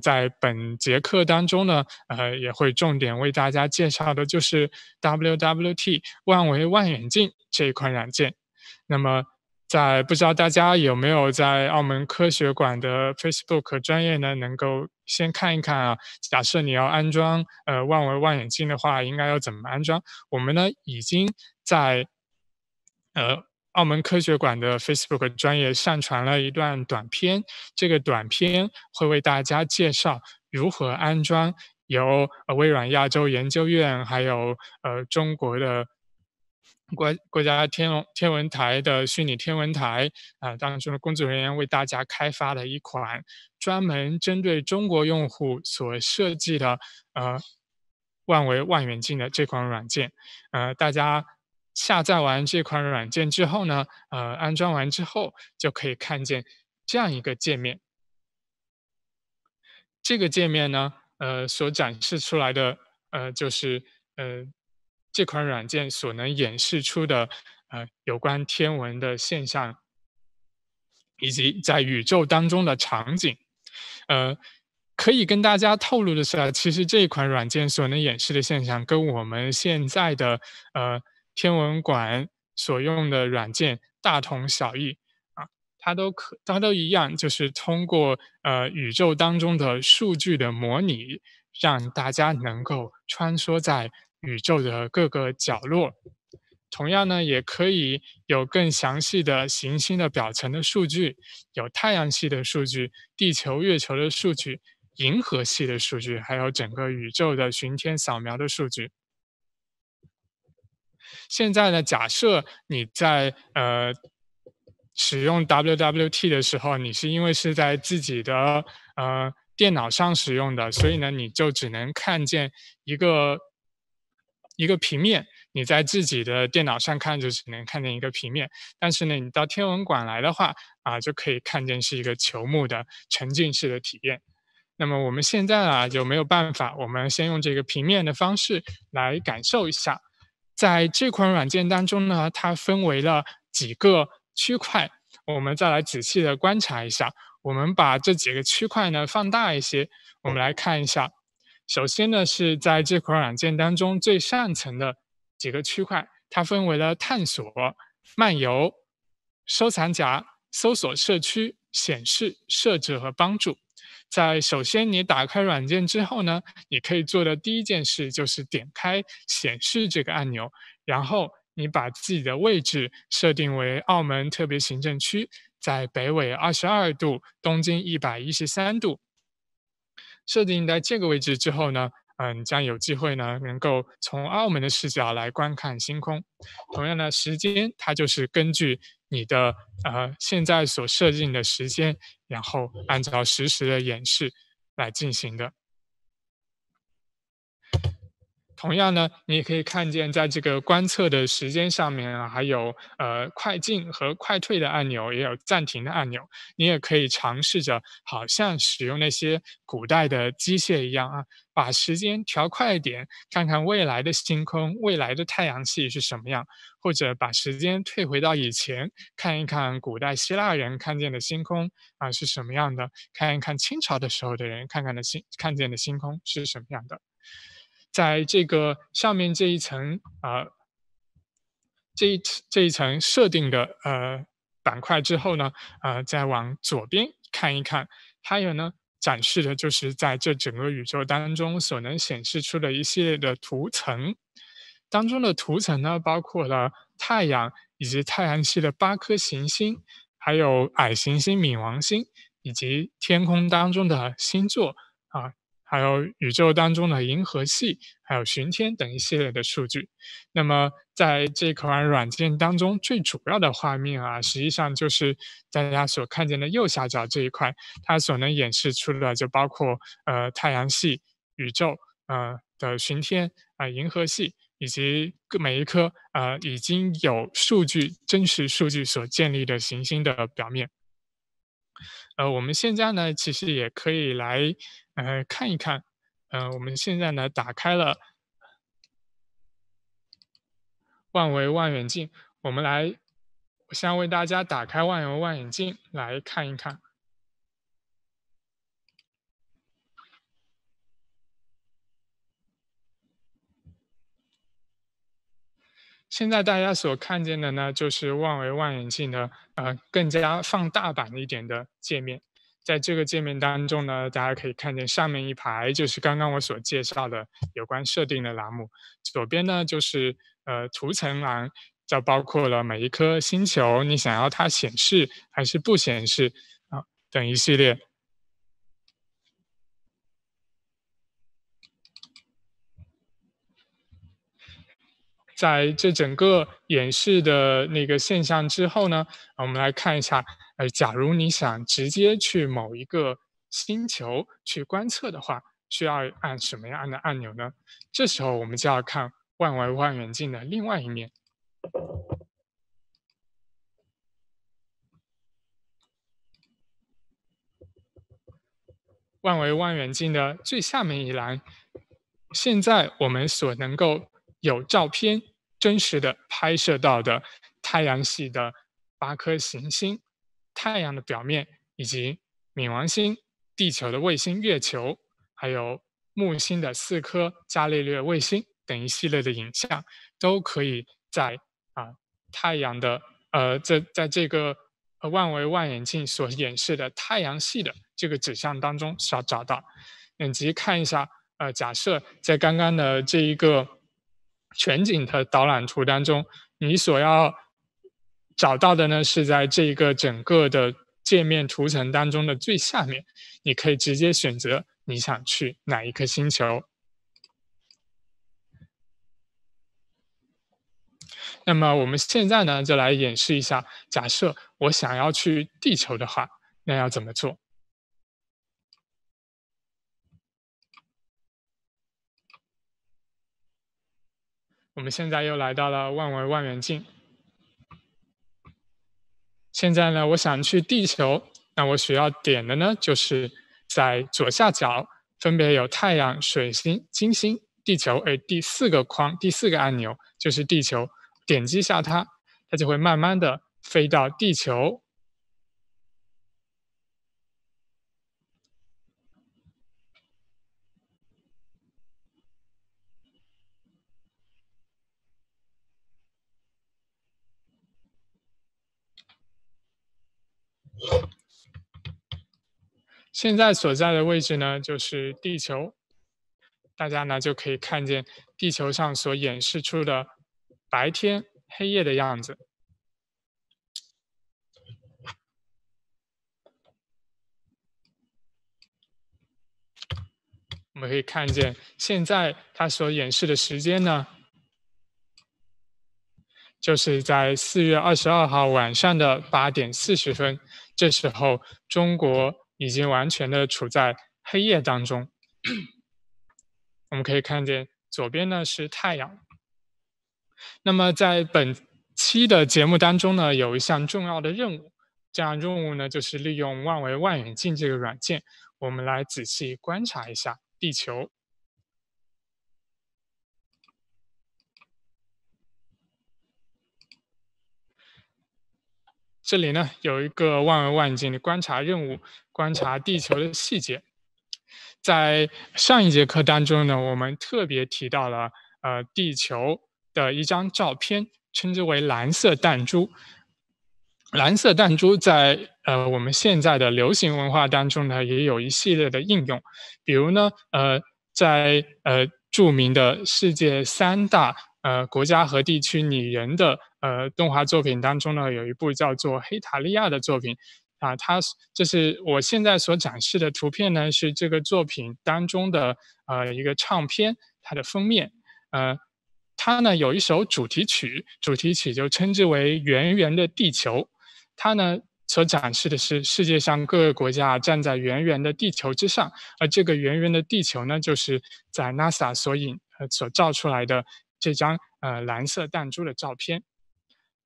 在本节课当中呢，呃，也会重点为大家介绍的就是 WWT 万维望远镜这一款软件。那么，在不知道大家有没有在澳门科学馆的 Facebook 专业呢，能够先看一看啊？假设你要安装呃万维望远镜的话，应该要怎么安装？我们呢已经在呃澳门科学馆的 Facebook 专业上传了一段短片，这个短片会为大家介绍如何安装由呃微软亚洲研究院还有呃中国的。国国家天文天文台的虚拟天文台啊当中的工作人员为大家开发的一款专门针对中国用户所设计的呃万维望远镜的这款软件，呃，大家下载完这款软件之后呢，呃，安装完之后就可以看见这样一个界面。这个界面呢，呃，所展示出来的呃就是呃。这款软件所能演示出的，呃，有关天文的现象，以及在宇宙当中的场景，呃，可以跟大家透露的是，其实这款软件所能演示的现象，跟我们现在的呃天文馆所用的软件大同小异啊，它都可，它都一样，就是通过呃宇宙当中的数据的模拟，让大家能够穿梭在。宇宙的各个角落，同样呢，也可以有更详细的行星的表层的数据，有太阳系的数据、地球、月球的数据、银河系的数据，还有整个宇宙的巡天扫描的数据。现在呢，假设你在呃使用 WWT 的时候，你是因为是在自己的呃电脑上使用的，所以呢，你就只能看见一个。一个平面，你在自己的电脑上看就只能看见一个平面，但是呢，你到天文馆来的话，啊，就可以看见是一个球幕的沉浸式的体验。那么我们现在啊就没有办法，我们先用这个平面的方式来感受一下。在这款软件当中呢，它分为了几个区块，我们再来仔细的观察一下。我们把这几个区块呢放大一些，我们来看一下。首先呢，是在这款软件当中最上层的几个区块，它分为了探索、漫游、收藏夹、搜索社区、显示、设置和帮助。在首先你打开软件之后呢，你可以做的第一件事就是点开显示这个按钮，然后你把自己的位置设定为澳门特别行政区，在北纬二十二度，东经一百一十三度。设定在这个位置之后呢，嗯，将有机会呢，能够从澳门的视角来观看星空。同样的时间，它就是根据你的呃现在所设定的时间，然后按照实时的演示来进行的。同样呢，你也可以看见，在这个观测的时间上面啊，还有呃快进和快退的按钮，也有暂停的按钮。你也可以尝试着，好像使用那些古代的机械一样啊，把时间调快一点，看看未来的星空、未来的太阳系是什么样；或者把时间退回到以前，看一看古代希腊人看见的星空啊是什么样的，看一看清朝的时候的人看看的星看见的星空是什么样的。在这个上面这一层啊，这一这一层设定的呃板块之后呢，呃，再往左边看一看，它有呢展示的就是在这整个宇宙当中所能显示出的一系列的图层，当中的图层呢包括了太阳以及太阳系的八颗行星，还有矮行星冥王星以及天空当中的星座。还有宇宙当中的银河系，还有巡天等一系列的数据。那么，在这款软件当中，最主要的画面啊，实际上就是大家所看见的右下角这一块，它所能演示出的就包括呃太阳系、宇宙呃的巡天啊、银河系，以及各每一颗呃已经有数据真实数据所建立的行星的表面。呃，我们现在呢，其实也可以来。来看一看，呃，我们现在呢打开了万维望远镜，我们来，我先为大家打开万维望远镜来看一看。现在大家所看见的呢，就是万维望远镜的呃更加放大版一点的界面。在这个界面当中呢，大家可以看见上面一排就是刚刚我所介绍的有关设定的栏目，左边呢就是呃图层栏，就包括了每一颗星球你想要它显示还是不显示啊等一系列。在这整个演示的那个现象之后呢，我们来看一下，假如你想直接去某一个星球去观测的话，需要按什么样的按钮呢？这时候我们就要看万维望远镜的另外一面。万维望远镜的最下面一栏，现在我们所能够有照片。真实的拍摄到的太阳系的八颗行星、太阳的表面，以及冥王星、地球的卫星月球，还有木星的四颗伽利略卫星等一系列的影像，都可以在啊太阳的呃在在这个万维望远镜所演示的太阳系的这个指向当中找找到。以及看一下，呃，假设在刚刚的这一个。全景的导览图当中，你所要找到的呢，是在这个整个的界面图层当中的最下面。你可以直接选择你想去哪一颗星球。那么我们现在呢，就来演示一下，假设我想要去地球的话，那要怎么做？我们现在又来到了万维望远镜。现在呢，我想去地球，那我需要点的呢，就是在左下角分别有太阳、水星、金星、地球，诶，第四个框，第四个按钮就是地球。点击下它，它就会慢慢的飞到地球。现在所在的位置呢，就是地球。大家呢就可以看见地球上所演示出的白天黑夜的样子。我们可以看见，现在它所演示的时间呢，就是在四月二十二号晚上的八点四十分。这时候，中国。已经完全的处在黑夜当中。我们可以看见左边呢是太阳。那么在本期的节目当中呢，有一项重要的任务，这样任务呢就是利用万维望远镜这个软件，我们来仔细观察一下地球。这里呢有一个万维望远镜的观察任务，观察地球的细节。在上一节课当中呢，我们特别提到了呃地球的一张照片，称之为蓝色弹珠。蓝色弹珠在呃我们现在的流行文化当中呢，也有一系列的应用。比如呢，呃在呃著名的世界三大呃国家和地区拟人的。呃，动画作品当中呢，有一部叫做《黑塔利亚》的作品，啊，它这是我现在所展示的图片呢，是这个作品当中的呃一个唱片，它的封面，呃，它呢有一首主题曲，主题曲就称之为《圆圆的地球》，它呢所展示的是世界上各个国家站在圆圆的地球之上，而这个圆圆的地球呢，就是在 NASA 所引呃所照出来的这张呃蓝色弹珠的照片。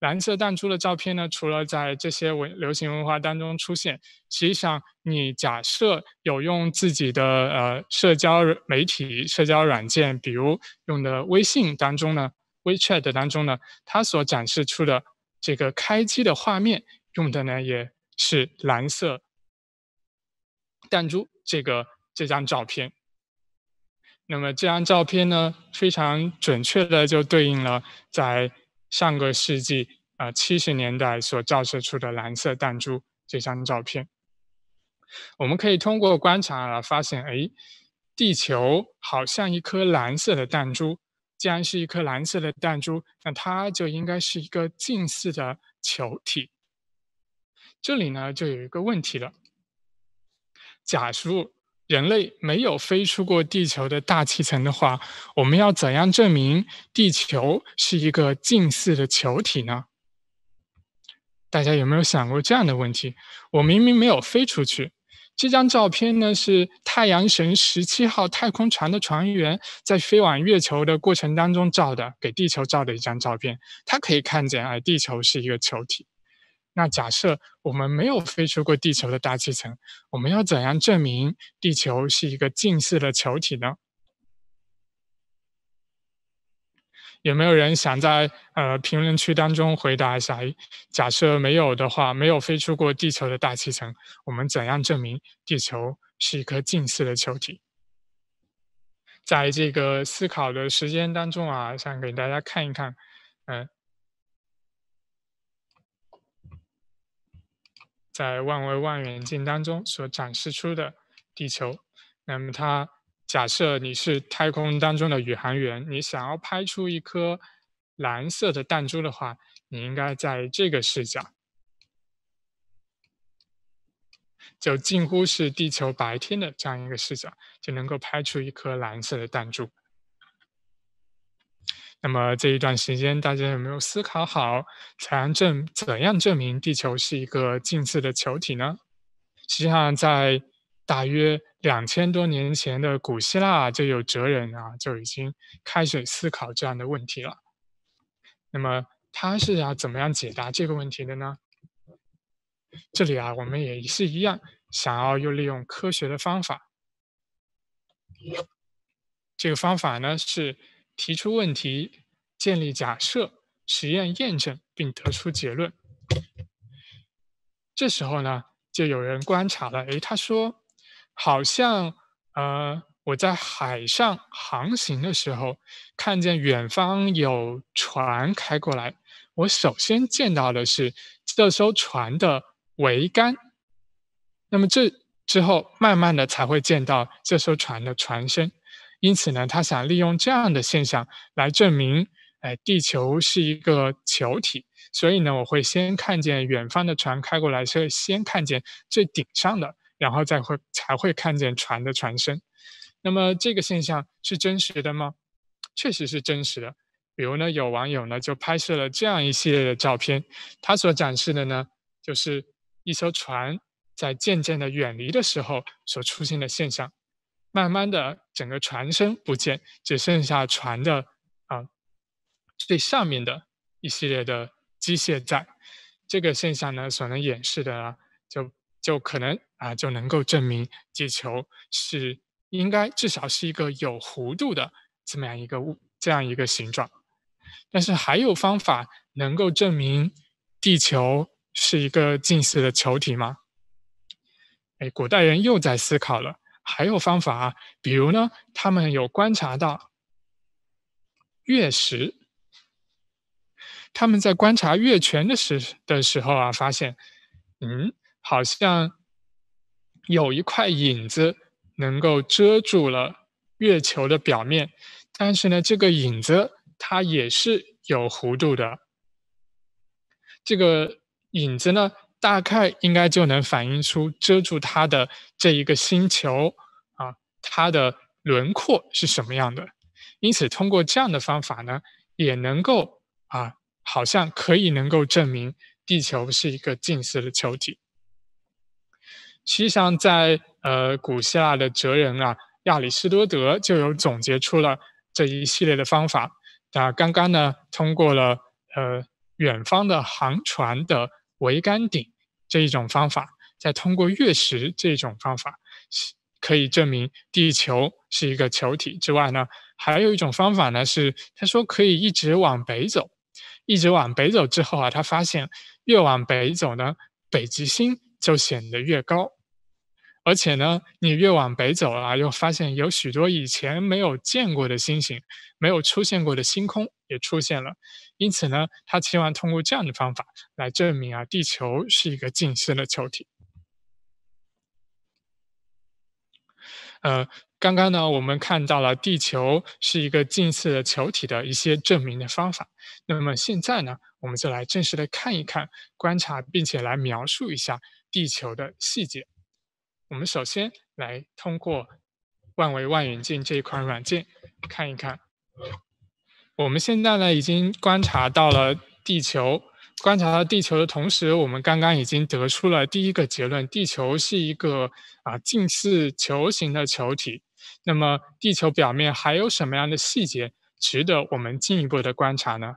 蓝色弹珠的照片呢，除了在这些文流行文化当中出现，实际上你假设有用自己的呃社交媒体、社交软件，比如用的微信当中呢，WeChat 当中呢，它所展示出的这个开机的画面，用的呢也是蓝色弹珠这个这张照片。那么这张照片呢，非常准确的就对应了在。上个世纪啊七十年代所照射出的蓝色弹珠这张照片。我们可以通过观察啊发现，哎，地球好像一颗蓝色的弹珠。既然是一颗蓝色的弹珠，那它就应该是一个近似的球体。这里呢，就有一个问题了。假如人类没有飞出过地球的大气层的话，我们要怎样证明地球是一个近似的球体呢？大家有没有想过这样的问题？我明明没有飞出去。这张照片呢，是太阳神十七号太空船的船员在飞往月球的过程当中照的，给地球照的一张照片。他可以看见，哎，地球是一个球体。那假设我们没有飞出过地球的大气层，我们要怎样证明地球是一个近似的球体呢？有没有人想在呃评论区当中回答一下？假设没有的话，没有飞出过地球的大气层，我们怎样证明地球是一颗近似的球体？在这个思考的时间当中啊，想给大家看一看，嗯，在万维望远镜当中所展示出的地球，那么它。假设你是太空当中的宇航员，你想要拍出一颗蓝色的弹珠的话，你应该在这个视角，就近乎是地球白天的这样一个视角，就能够拍出一颗蓝色的弹珠。那么这一段时间，大家有没有思考好，怎样证怎样证明地球是一个近似的球体呢？实际上，在大约两千多年前的古希腊就有哲人啊，就已经开始思考这样的问题了。那么他是要怎么样解答这个问题的呢？这里啊，我们也是一样，想要又利用科学的方法。这个方法呢是提出问题、建立假设、实验验证并得出结论。这时候呢，就有人观察了，诶，他说。好像，呃，我在海上航行的时候，看见远方有船开过来。我首先见到的是这艘船的桅杆，那么这之后，慢慢的才会见到这艘船的船身。因此呢，他想利用这样的现象来证明，哎，地球是一个球体。所以呢，我会先看见远方的船开过来，是先看见最顶上的。然后再会才会看见船的船身，那么这个现象是真实的吗？确实是真实的。比如呢，有网友呢就拍摄了这样一系列的照片，他所展示的呢就是一艘船在渐渐的远离的时候所出现的现象，慢慢的整个船身不见，只剩下船的啊最上面的一系列的机械在。这个现象呢所能演示的呢就。就可能啊，就能够证明地球是应该至少是一个有弧度的这么样一个物这样一个形状。但是还有方法能够证明地球是一个近似的球体吗？哎，古代人又在思考了，还有方法啊，比如呢，他们有观察到月食，他们在观察月全的时的时候啊，发现，嗯。好像有一块影子能够遮住了月球的表面，但是呢，这个影子它也是有弧度的。这个影子呢，大概应该就能反映出遮住它的这一个星球啊，它的轮廓是什么样的。因此，通过这样的方法呢，也能够啊，好像可以能够证明地球是一个近似的球体。实际上，在呃古希腊的哲人啊，亚里士多德就有总结出了这一系列的方法。那刚刚呢，通过了呃远方的航船的桅杆顶这一种方法，再通过月食这种方法，可以证明地球是一个球体之外呢，还有一种方法呢是，他说可以一直往北走，一直往北走之后啊，他发现越往北走呢，北极星就显得越高。而且呢，你越往北走啊，又发现有许多以前没有见过的星星，没有出现过的星空也出现了。因此呢，他希望通过这样的方法来证明啊，地球是一个近似的球体。呃，刚刚呢，我们看到了地球是一个近似的球体的一些证明的方法。那么现在呢，我们就来正式的看一看、观察，并且来描述一下地球的细节。我们首先来通过万维望远镜这一款软件看一看。我们现在呢，已经观察到了地球。观察到地球的同时，我们刚刚已经得出了第一个结论：地球是一个啊近似球形的球体。那么，地球表面还有什么样的细节值得我们进一步的观察呢？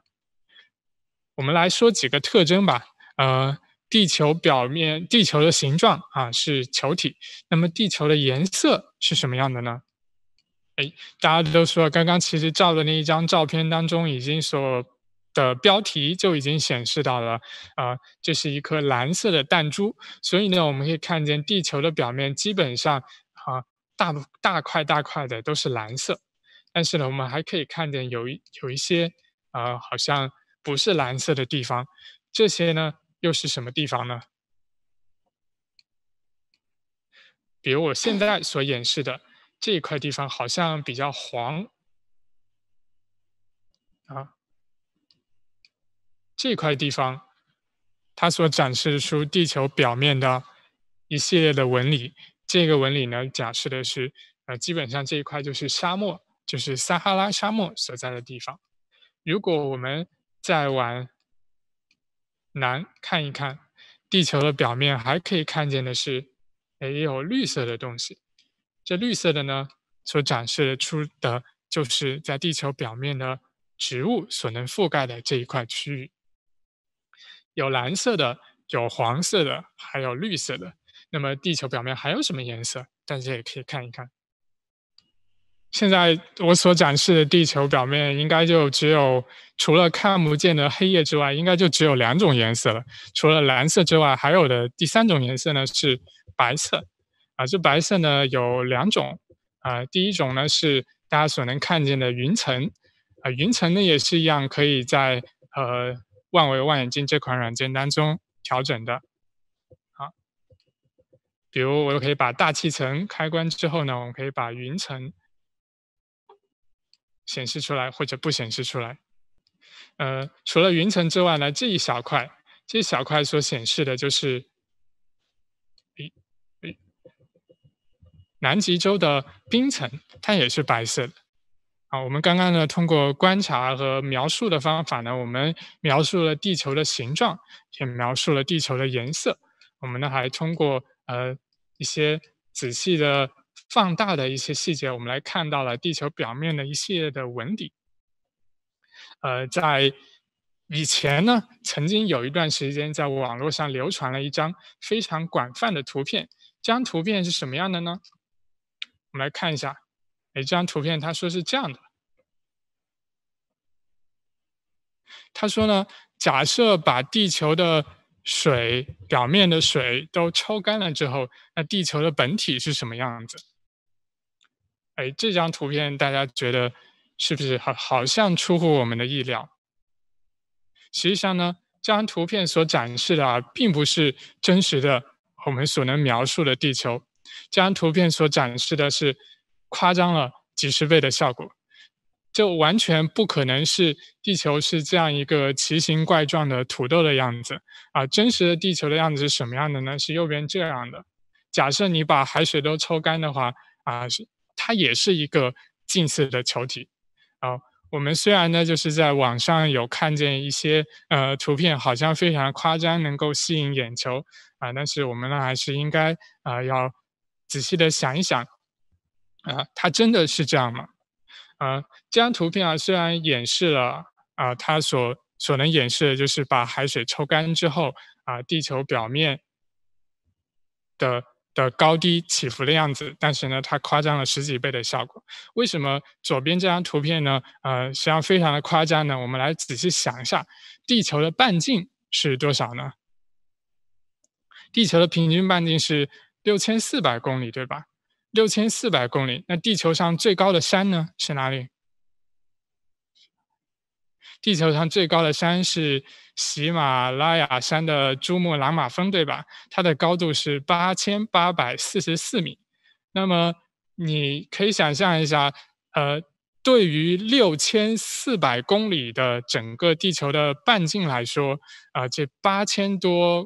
我们来说几个特征吧。呃，地球表面，地球的形状啊是球体。那么，地球的颜色是什么样的呢？哎，大家都说，刚刚其实照的那一张照片当中已经所。的标题就已经显示到了，啊，这是一颗蓝色的弹珠。所以呢，我们可以看见地球的表面基本上啊，大大块大块的都是蓝色。但是呢，我们还可以看见有一有一些啊，好像不是蓝色的地方。这些呢，又是什么地方呢？比如我现在所演示的这一块地方，好像比较黄啊。这块地方，它所展示出地球表面的一系列的纹理。这个纹理呢，假设的是，呃，基本上这一块就是沙漠，就是撒哈拉沙漠所在的地方。如果我们再往南看一看，地球的表面还可以看见的是，也有绿色的东西。这绿色的呢，所展示出的就是在地球表面的植物所能覆盖的这一块区域。有蓝色的，有黄色的，还有绿色的。那么地球表面还有什么颜色？大家也可以看一看。现在我所展示的地球表面，应该就只有除了看不见的黑夜之外，应该就只有两种颜色了。除了蓝色之外，还有的第三种颜色呢是白色。啊，这白色呢有两种。啊，第一种呢是大家所能看见的云层。啊，云层呢也是一样，可以在呃。万维望远镜这款软件当中调整的，好，比如我可以把大气层开关之后呢，我们可以把云层显示出来或者不显示出来。呃，除了云层之外呢，这一小块，这一小块所显示的就是，南极洲的冰层，它也是白色的。好，我们刚刚呢通过观察和描述的方法呢，我们描述了地球的形状，也描述了地球的颜色。我们呢还通过呃一些仔细的放大的一些细节，我们来看到了地球表面的一系列的纹理。呃，在以前呢，曾经有一段时间在网络上流传了一张非常广泛的图片。这张图片是什么样的呢？我们来看一下。哎，这张图片他说是这样的。他说呢，假设把地球的水表面的水都抽干了之后，那地球的本体是什么样子？哎，这张图片大家觉得是不是好好像出乎我们的意料？实际上呢，这张图片所展示的啊，并不是真实的我们所能描述的地球。这张图片所展示的是。夸张了几十倍的效果，就完全不可能是地球是这样一个奇形怪状的土豆的样子啊！真实的地球的样子是什么样的呢？是右边这样的。假设你把海水都抽干的话啊，是它也是一个近似的球体啊。我们虽然呢就是在网上有看见一些呃图片，好像非常夸张，能够吸引眼球啊，但是我们呢还是应该啊要仔细的想一想。啊，它真的是这样吗？啊，这张图片啊，虽然演示了啊，它所所能演示的就是把海水抽干之后啊，地球表面的的高低起伏的样子，但是呢，它夸张了十几倍的效果。为什么左边这张图片呢？呃，实际上非常的夸张呢？我们来仔细想一下，地球的半径是多少呢？地球的平均半径是。六千四百公里，对吧？六千四百公里，那地球上最高的山呢是哪里？地球上最高的山是喜马拉雅山的珠穆朗玛峰，对吧？它的高度是八千八百四十四米。那么你可以想象一下，呃，对于六千四百公里的整个地球的半径来说，啊，这八千多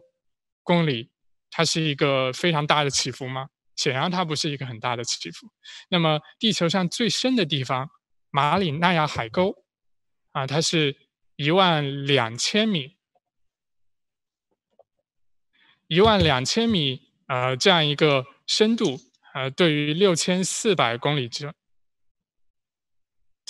公里，它是一个非常大的起伏吗？显然它不是一个很大的起伏。那么地球上最深的地方，马里纳亚海沟。啊，它是一万两千米，一万两千米，呃，这样一个深度，呃，对于六千四百公里这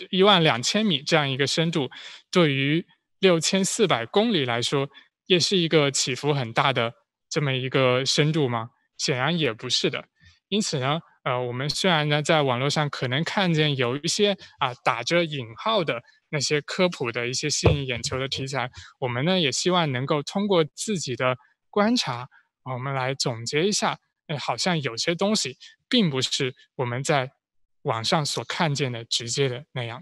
一万两千米这样一个深度，对于六千四百公里来说，也是一个起伏很大的这么一个深度吗？显然也不是的。因此呢，呃，我们虽然呢，在网络上可能看见有一些啊打着引号的。那些科普的一些吸引眼球的题材，我们呢也希望能够通过自己的观察，我们来总结一下。哎，好像有些东西并不是我们在网上所看见的直接的那样。